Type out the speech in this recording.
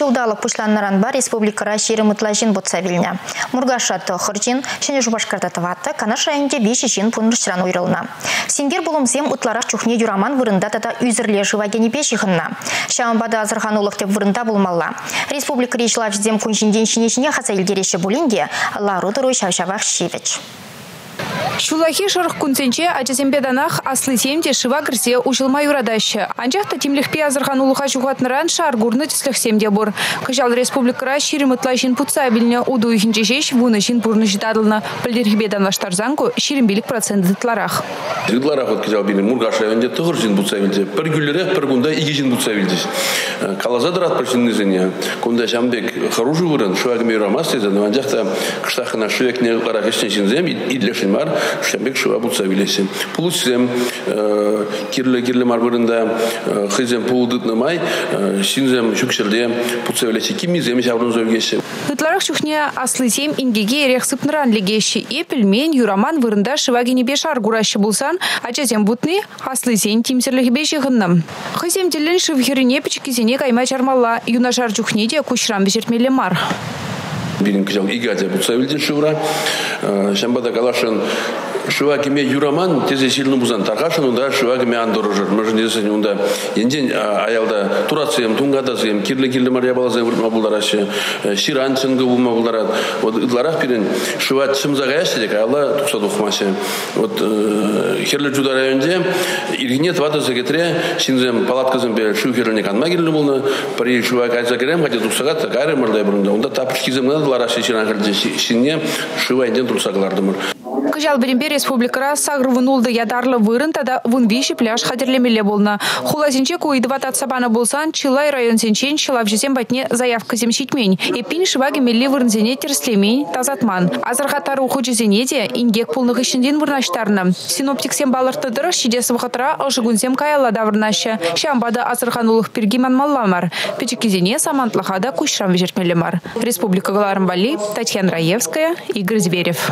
Шулдалық пушланнаран бар республикара шерім ұтлажин бұтса вилня. Мургашаты хыржин, және жубашкардатыватты канаш районде беші жин пунрышчыран уйрылна. Сингер болымзем ұтларақ чухне юраман вырында тата үзірле живагені беші хынна. Шамбада азырхан улық деп вырында болмалла. Республика рейшлав ждем күншінден шинешіне хаса елдереші болинде Ларудыру Шавшавах Шевич. Шулахи шырық күнсенче ачасембеданах аслы семде шыва кірсе ушылма юрадашы. Анжақта темліхпе азырған улыға жуғатныран шар гурны тісліх семде бұр. Кыжал республикара ширим ытлашин путса біліне уду ихінче шеш вуны шин бұрны жидадылны. Білдерхбедан ваштарзанку ширим билік проценты тларах. Жидларах вот кыжал білі мургаша önce тұғыр жин путса білді. Бір гүллерек бір күнда иге жин путса білді. Калазадыр ат причинны зене. Кунда жамбек вырын, шуагме юрамас тезен. Анжақта кыштахына шуекне қарақышын жинзем, идлешін бар шембек шуа бутса вилесен пулусем кирле кирле марбырында хызем пулдытны май синзем шукшелде бутса вилесе кимизем жаврын зövгеше Ытларах чухне аслысем ингеге ерех сыпныран легеші епілмен юраман вырында шывагені беш аргурашы булсан, ачазем бутны аслысен тимсерлігі беші ғынным. Хызем делін шывхеріне пічкізене кайма чармалла, юнашар чухне де кушрам бешертмелі мар. Билин кижал игадя бутса вилден шура. Шамбада калашын шуа кеме юраман тезе сильно бузан таргашын унда шуа кеме андорожыр мыжын десен унда енден аялда турациям тунгадазем кирле кирле мария балазем выртма булдарашы ширан чынгы булма булдарат. Вот ыдларах пирен шуа чымзага яшедек аялда тукса тухмашы вот херле жуда районде иргине твада загетре шинзем палатказым бе шу херле канма кирле булны при шуа кайза керем хотя туксага такары мырдай бурунда. Унда тапышкизем надыларашы ширан херле шинне шуа енден турсаглардымыр Кыжал берембе республикара сагрывын улды ядарлы вырын тада вын виші пляж хатерлемеле болна. Хулазинче куйдыват атсабаны болсан, Чилай район сенчен чилав жесем батне заявка земщитмень. Эпин шываги мелли вырнзене терслемень тазатман. Азырхатары уху жезене де ингек пулных ішінден вырнаштарны. Синоптик сем балыртыдыр, шидесі вахатыра ылжыгунсем каялла да вырнашы. Шамбада азырхан улых пиргиман малламар. Печекизене самантлахада кушрам вежертмелемар. Республика Галарымбали, Татьяна Раевская, Игорь Зверев.